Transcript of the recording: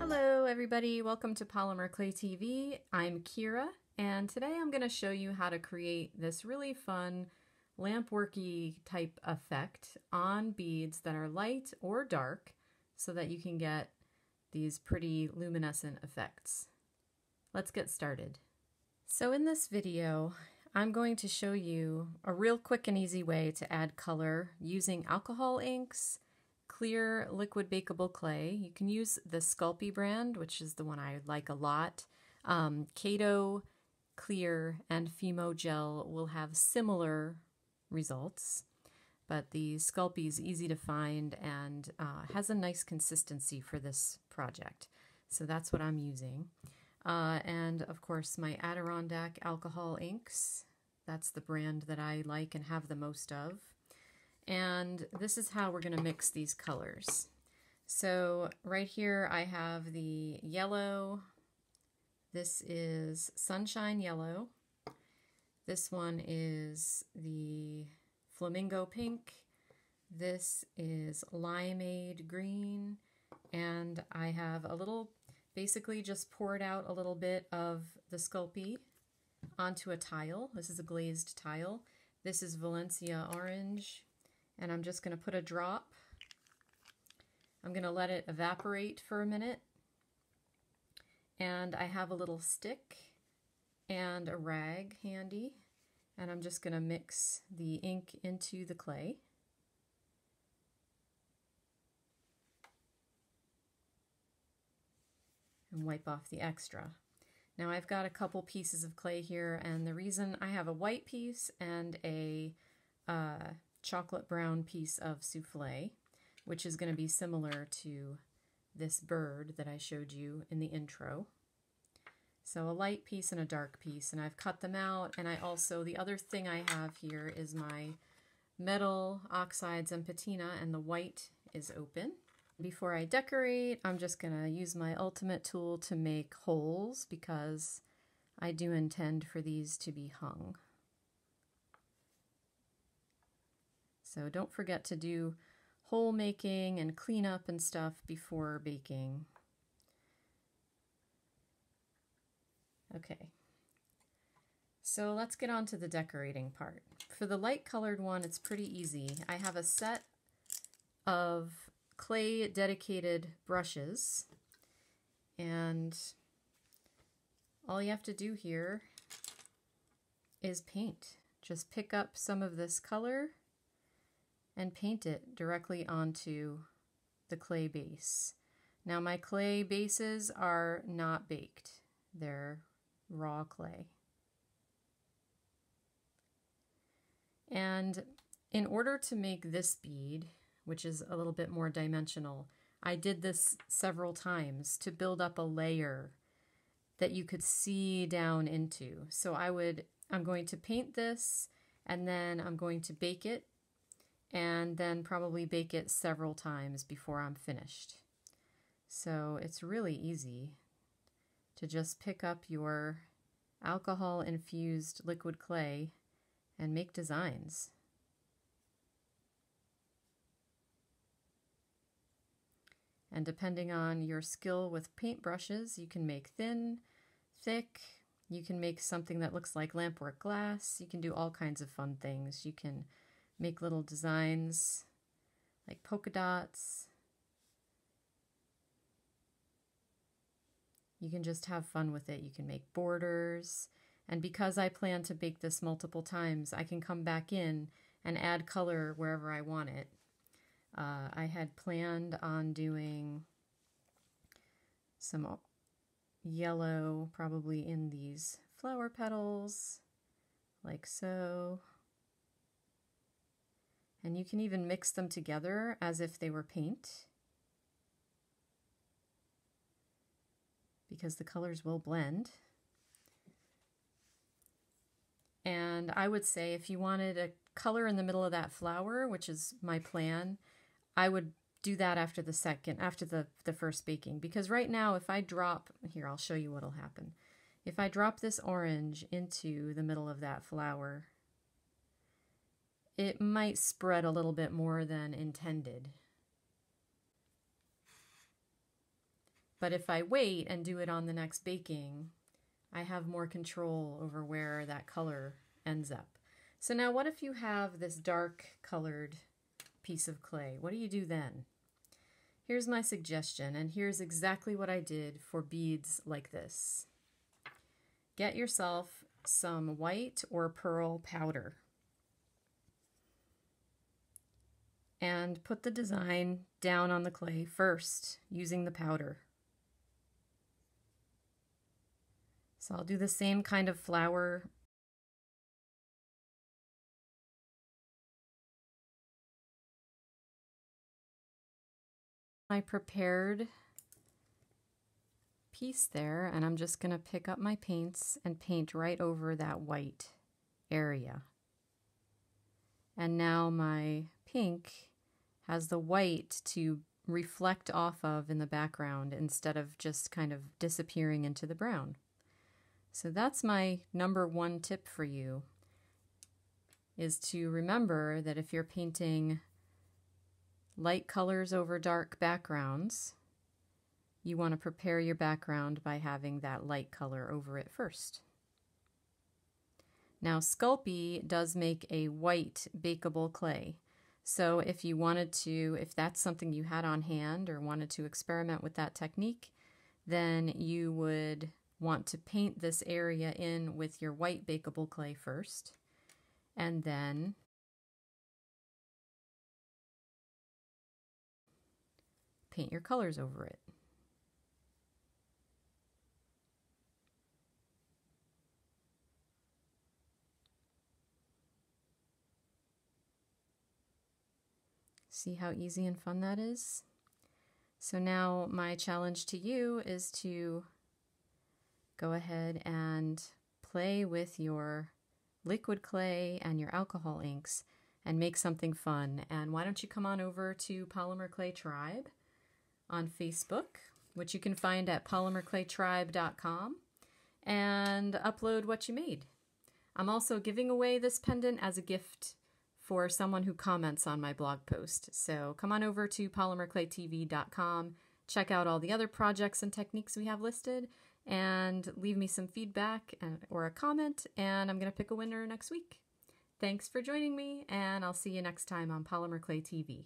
Hello everybody, welcome to Polymer Clay TV. I'm Kira and today I'm going to show you how to create this really fun lampworky type effect on beads that are light or dark so that you can get these pretty luminescent effects. Let's get started. So in this video, I'm going to show you a real quick and easy way to add color using alcohol inks, clear liquid bakeable clay. You can use the Sculpey brand, which is the one I like a lot. Um, Kato Clear and Fimo Gel will have similar results, but the Sculpey is easy to find and uh, has a nice consistency for this project. So that's what I'm using. Uh, and of course my Adirondack alcohol inks. That's the brand that I like and have the most of. And this is how we're going to mix these colors. So right here I have the yellow. This is Sunshine Yellow. This one is the Flamingo Pink. This is Limeade Green. And I have a little, basically just poured out a little bit of the Sculpey onto a tile. This is a glazed tile. This is Valencia Orange. And I'm just going to put a drop. I'm going to let it evaporate for a minute. And I have a little stick and a rag handy. And I'm just going to mix the ink into the clay. And wipe off the extra. Now I've got a couple pieces of clay here and the reason I have a white piece and a uh, chocolate brown piece of souffle, which is going to be similar to this bird that I showed you in the intro. So a light piece and a dark piece, and I've cut them out. And I also, the other thing I have here is my metal oxides and patina, and the white is open. Before I decorate, I'm just going to use my ultimate tool to make holes because I do intend for these to be hung. So don't forget to do hole making and cleanup and stuff before baking. Okay, so let's get on to the decorating part. For the light colored one, it's pretty easy. I have a set of clay dedicated brushes and all you have to do here is paint. Just pick up some of this color and paint it directly onto the clay base. Now my clay bases are not baked. They're raw clay. And in order to make this bead, which is a little bit more dimensional, I did this several times to build up a layer that you could see down into. So I would, I'm going to paint this and then I'm going to bake it and then probably bake it several times before I'm finished. So it's really easy to just pick up your alcohol infused liquid clay and make designs. And depending on your skill with paintbrushes, you can make thin, thick, you can make something that looks like lampwork glass, you can do all kinds of fun things. You can make little designs like polka dots, You can just have fun with it. You can make borders. And because I plan to bake this multiple times, I can come back in and add color wherever I want it. Uh, I had planned on doing some yellow probably in these flower petals, like so. And you can even mix them together as if they were paint. because the colors will blend. And I would say if you wanted a color in the middle of that flower, which is my plan, I would do that after the second, after the, the first baking. Because right now, if I drop, here, I'll show you what'll happen. If I drop this orange into the middle of that flower, it might spread a little bit more than intended. But if I wait and do it on the next baking, I have more control over where that color ends up. So now what if you have this dark colored piece of clay? What do you do then? Here's my suggestion, and here's exactly what I did for beads like this. Get yourself some white or pearl powder. And put the design down on the clay first using the powder. So I'll do the same kind of flower my prepared piece there and I'm just going to pick up my paints and paint right over that white area. And now my pink has the white to reflect off of in the background instead of just kind of disappearing into the brown. So that's my number one tip for you is to remember that if you're painting light colors over dark backgrounds, you want to prepare your background by having that light color over it first. Now Sculpey does make a white bakeable clay. So if you wanted to, if that's something you had on hand or wanted to experiment with that technique, then you would want to paint this area in with your white bakeable clay first, and then paint your colors over it. See how easy and fun that is? So now my challenge to you is to go ahead and play with your liquid clay and your alcohol inks and make something fun. And why don't you come on over to Polymer Clay Tribe on Facebook, which you can find at polymerclaytribe.com, and upload what you made. I'm also giving away this pendant as a gift for someone who comments on my blog post. So come on over to polymerclaytv.com, check out all the other projects and techniques we have listed, and leave me some feedback uh, or a comment, and I'm going to pick a winner next week. Thanks for joining me, and I'll see you next time on Polymer Clay TV.